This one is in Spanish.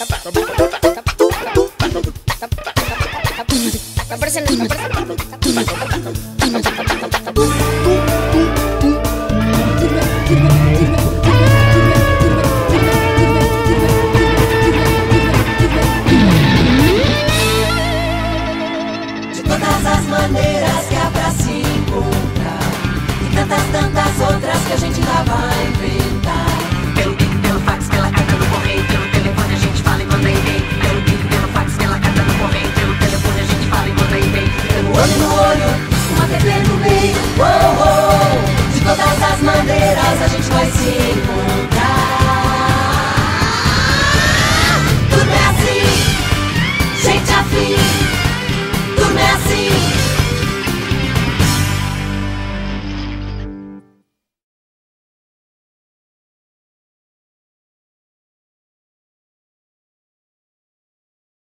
Está presente, está presente.